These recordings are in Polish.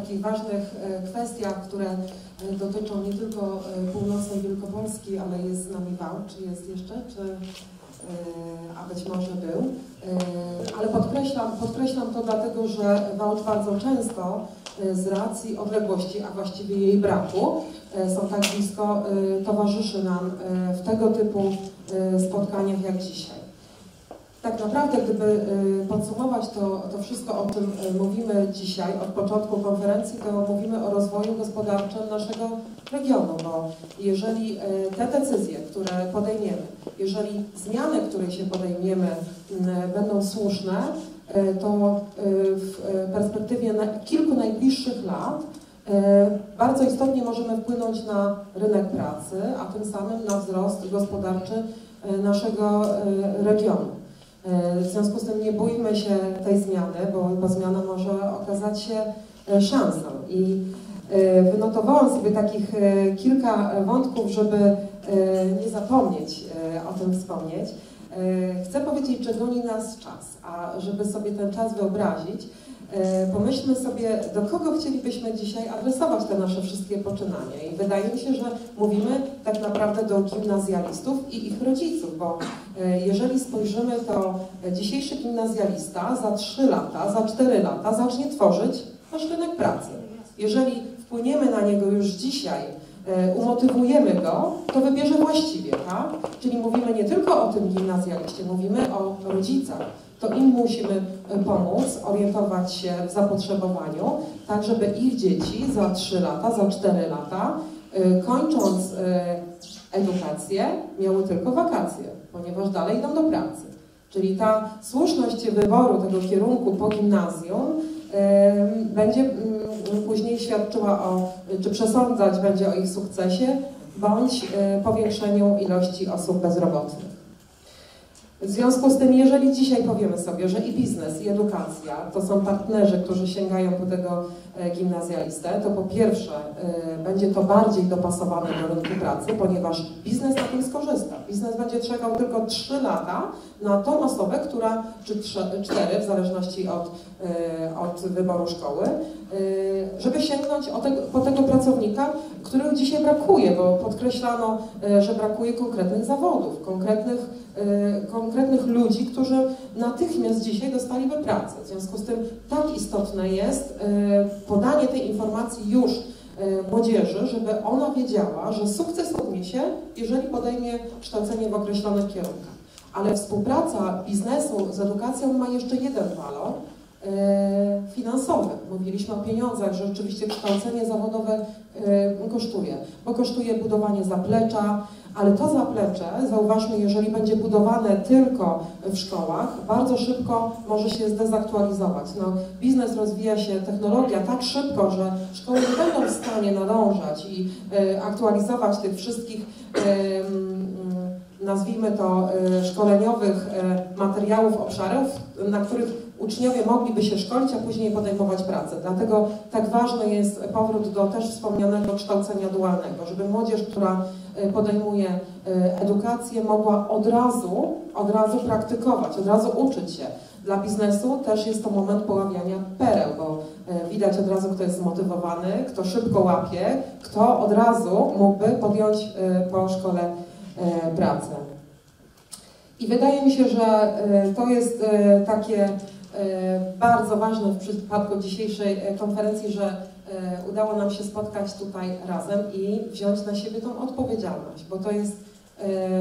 takich ważnych kwestiach, które dotyczą nie tylko północnej Wielkopolski, ale jest z nami Wał, czy jest jeszcze, czy, a być może był. Ale podkreślam, podkreślam to dlatego, że Wałcz bardzo często z racji odległości, a właściwie jej braku, są tak blisko, towarzyszy nam w tego typu spotkaniach jak dzisiaj tak naprawdę, gdyby y, podsumować to, to wszystko, o czym y, mówimy dzisiaj, od początku konferencji, to mówimy o rozwoju gospodarczym naszego regionu, bo jeżeli y, te decyzje, które podejmiemy, jeżeli zmiany, które się podejmiemy będą słuszne, to w perspektywie kilku najbliższych lat bardzo istotnie możemy wpłynąć na rynek pracy, a tym samym na wzrost gospodarczy naszego regionu. E, w związku z tym nie bójmy się tej zmiany, bo, bo zmiana może okazać się e, szansą. I e, wynotowałam sobie takich kilka wątków, żeby nie zapomnieć o tym wspomnieć. Chcę powiedzieć, że goni nas czas, a żeby sobie ten czas wyobrazić, pomyślmy sobie, do kogo chcielibyśmy dzisiaj adresować te nasze wszystkie poczynania. I wydaje mi się, że mówimy tak naprawdę do gimnazjalistów i ich rodziców, bo jeżeli spojrzymy, to dzisiejszy gimnazjalista za 3 lata, za 4 lata zacznie tworzyć nasz rynek pracy. Jeżeli wpłyniemy na niego już dzisiaj, e, umotywujemy go, to wybierze właściwie, tak? Czyli mówimy nie tylko o tym gimnazjaliście, mówimy o rodzicach, to im musimy e, pomóc orientować się w zapotrzebowaniu, tak żeby ich dzieci za 3 lata, za 4 lata, e, kończąc e, edukację, miały tylko wakacje, ponieważ dalej idą do pracy. Czyli ta słuszność wyboru tego kierunku po gimnazjum będzie mm, później świadczyła o, czy przesądzać będzie o ich sukcesie, bądź powiększeniu ilości osób bezrobotnych. W związku z tym, jeżeli dzisiaj powiemy sobie, że i biznes, i edukacja to są partnerzy, którzy sięgają po tego e, gimnazjalistę, to po pierwsze e, będzie to bardziej dopasowane do rynku pracy, ponieważ biznes na tym skorzysta. Biznes będzie czekał tylko 3 lata na tą osobę, która, czy 4 w zależności od, e, od wyboru szkoły, żeby sięgnąć po tego pracownika, którego dzisiaj brakuje, bo podkreślano, że brakuje konkretnych zawodów, konkretnych konkretnych ludzi, którzy natychmiast dzisiaj dostaliby pracę. W związku z tym tak istotne jest y, podanie tej informacji już y, młodzieży, żeby ona wiedziała, że sukces odniesie, jeżeli podejmie kształcenie w określonych kierunkach. Ale współpraca biznesu z edukacją ma jeszcze jeden walor. Mówiliśmy o pieniądzach, że rzeczywiście kształcenie zawodowe kosztuje, bo kosztuje budowanie zaplecza, ale to zaplecze, zauważmy, jeżeli będzie budowane tylko w szkołach, bardzo szybko może się zdezaktualizować. No, biznes rozwija się, technologia tak szybko, że szkoły nie będą w stanie nadążać i y, aktualizować tych wszystkich y, nazwijmy to, y, szkoleniowych materiałów, obszarów, na których uczniowie mogliby się szkolić, a później podejmować pracę. Dlatego tak ważny jest powrót do też wspomnianego kształcenia dualnego, żeby młodzież, która e, podejmuje e, edukację, mogła od razu, od razu praktykować, od razu uczyć się. Dla biznesu też jest to moment poławiania pereł, bo e, widać od razu, kto jest zmotywowany, kto szybko łapie, kto od razu mógłby podjąć po szkole pracę. I wydaje mi się, że to jest takie bardzo ważne w przypadku dzisiejszej e, konferencji, że e, udało nam się spotkać tutaj razem i wziąć na siebie tą odpowiedzialność, bo to jest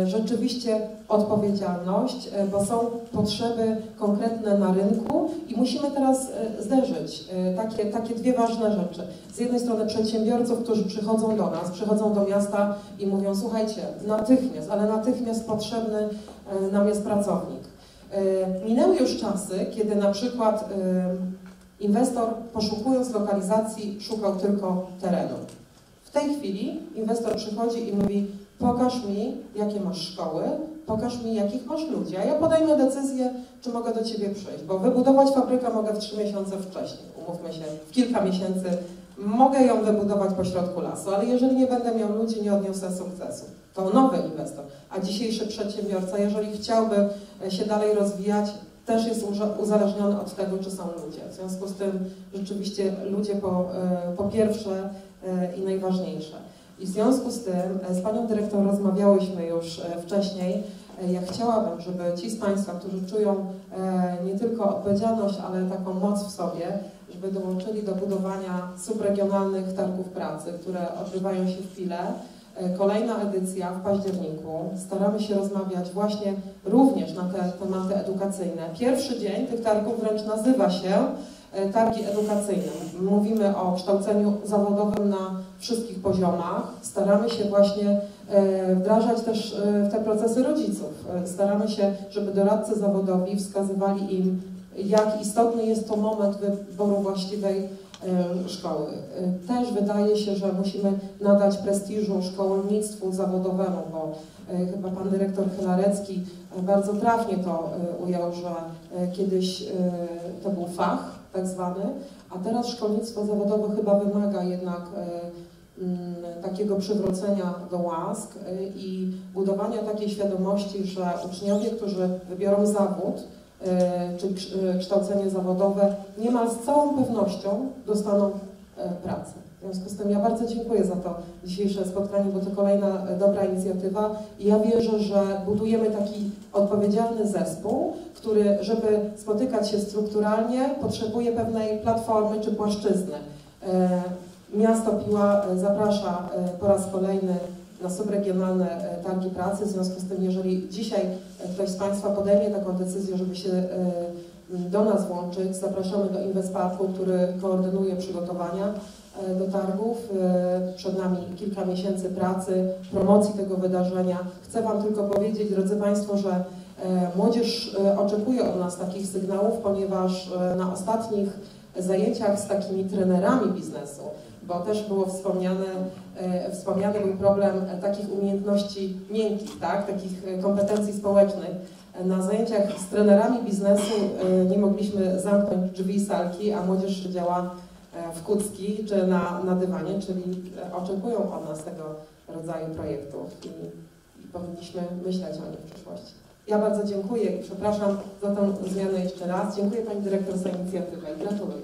rzeczywiście odpowiedzialność, bo są potrzeby konkretne na rynku i musimy teraz zderzyć takie, takie dwie ważne rzeczy. Z jednej strony przedsiębiorców, którzy przychodzą do nas, przychodzą do miasta i mówią, słuchajcie, natychmiast, ale natychmiast potrzebny nam jest pracownik E, minęły już czasy, kiedy na przykład e, inwestor poszukując lokalizacji szukał tylko terenu. W tej chwili inwestor przychodzi i mówi pokaż mi, jakie masz szkoły, pokaż mi, jakich masz ludzi, a ja podejmę decyzję, czy mogę do Ciebie przyjść, bo wybudować fabrykę mogę w trzy miesiące wcześniej, umówmy się, w kilka miesięcy mogę ją wybudować pośrodku lasu, ale jeżeli nie będę miał ludzi, nie odniosę sukcesu. To nowy inwestor. A dzisiejszy przedsiębiorca, jeżeli chciałby się dalej rozwijać, też jest uza- uzależniony od tego, czy są ludzie. W związku z tym rzeczywiście ludzie po, e, po pierwsze e, i najważniejsze. I w związku z tym e, z Panią Dyrektor rozmawiałyśmy już e, wcześniej. E, Ja chciałabym, żeby ci z Państwa, którzy czują e, nie tylko odpowiedzialność, ale taką moc w sobie, żeby dołączyli do budowania subregionalnych targów pracy, które odbywają się w Pile. E, Kolejna edycja w październiku. Staramy się rozmawiać właśnie również na te tematy edukacyjne. Pierwszy dzień tych targów wręcz nazywa się e, targi edukacyjne. Mówimy o kształceniu zawodowym na wszystkich poziomach. Staramy się właśnie e, wdrażać też w te procesy rodziców. Staramy się, żeby doradcy zawodowi wskazywali im, jak istotny jest to moment wyboru właściwej e, szkoły. E, Też wydaje się, że musimy nadać prestiżu szkolnictwu zawodowemu, bo e, chyba pan dyrektor Chylarecki bardzo trafnie to ujął, że kiedyś to był fach tak zwany, a teraz szkolnictwo zawodowe chyba wymaga jednak mm, takiego przywrócenia do łask i budowania takiej świadomości, że uczniowie, którzy wybiorą zawód, czy krz- e, kształcenie zawodowe, niemal z całą pewnością dostaną e, pracę. W związku z tym ja bardzo dziękuję za to dzisiejsze spotkanie, bo to kolejna e, dobra inicjatywa i ja wierzę, że budujemy taki odpowiedzialny zespół, który, żeby spotykać się strukturalnie, potrzebuje pewnej platformy czy płaszczyzny. E, Miasto Piła zaprasza po raz kolejny na subregionalne e, targi pracy. W związku z tym, jeżeli dzisiaj e, ktoś z Państwa podejmie taką decyzję, żeby się e, do nas włączyć, zapraszamy do Inwestparku, który koordynuje przygotowania do targów. Przed nami kilka miesięcy pracy, promocji tego wydarzenia. Chcę Wam tylko powiedzieć, drodzy Państwo, że młodzież oczekuje od nas takich sygnałów, ponieważ na ostatnich zajęciach z takimi trenerami biznesu, bo też było wspomniane, e, wspomniany był problem e, takich umiejętności miękkich, tak, takich e, kompetencji społecznych. Na zajęciach z trenerami biznesu nie mogliśmy zamknąć drzwi salki, a młodzież siedziała e, w kucki czy na, na dywanie, czyli oczekują od nas tego rodzaju projektów i, i powinniśmy myśleć o nich w przyszłości. Ja bardzo dziękuję i przepraszam za tę zmianę jeszcze raz. Dziękuję Pani Dyrektor za inicjatywę i gratuluję.